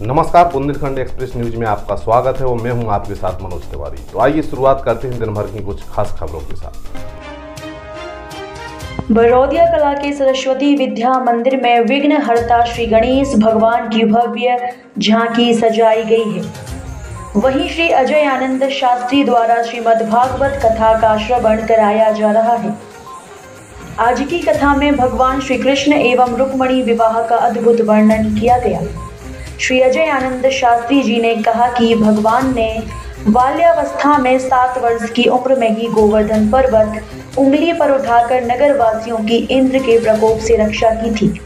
नमस्कार Bundelkhand express news में आपका स्वागत है और मैं हूँ आपके साथ मनोज तिवारी। तो आइए शुरुआत करते हैं दिन भर की कुछ खास खबरों के साथ। बड़ौदिया कला के सरस्वती विद्या मंदिर में विघ्न हरता श्री गणेश, भगवान की भव्य झांकी सजाई गई है। वहीं श्री अजय आनंद शास्त्री द्वारा श्रीमद् भागवत कथा का श्रवण कराया जा रहा है। आज की कथा में भगवान श्री कृष्ण एवं रुक्मणी विवाह का अद्भुत वर्णन किया गया। श्री अजय आनंद शास्त्री जी ने कहा कि भगवान ने बाल्यावस्था में सात वर्ष की उम्र में ही गोवर्धन पर्वत उंगली पर उठाकर नगर वासियों की इंद्र के प्रकोप से रक्षा की थी।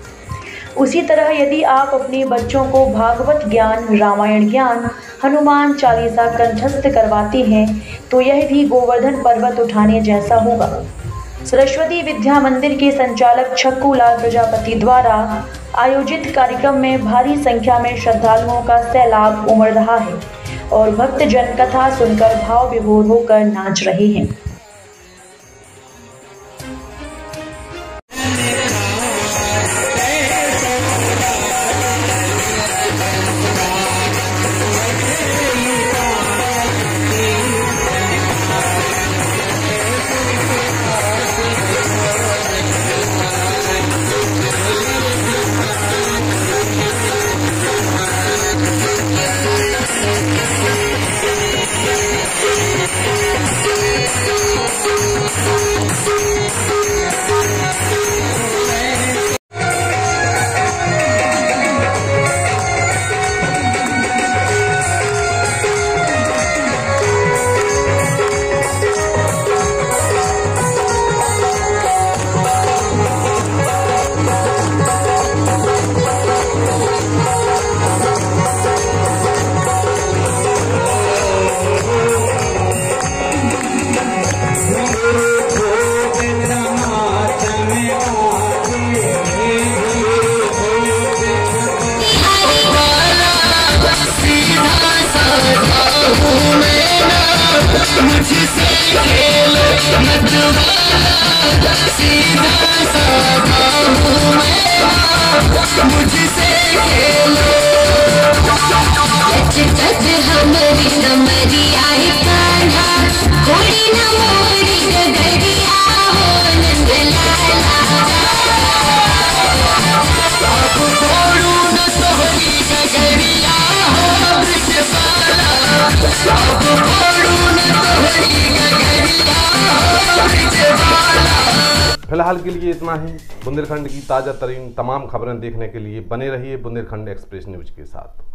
उसी तरह यदि आप अपने बच्चों को भागवत ज्ञान, रामायण ज्ञान, हनुमान चालीसा, कंठस्थ करवाते हैं तो यह भी गोवर्धन पर्वत उठाने जैसा होगा। सरस्वती विद्या मंदिर के संचालक छक्कू लाल प्रजापति द्वारा आयोजित कार्यक्रम में भारी संख्या में श्रद्धालुओं का सैलाब उमड़ रहा है और भक्त जन कथा सुनकर भाव विभोर होकर नाच रहे हैं। फ़िलहाल के लिए इतना ही। बुंदेलखंड की ताज़ा तरीन तमाम खबरें देखने के लिए बने रहिए बुंदेलखंड एक्सप्रेस न्यूज़ के साथ।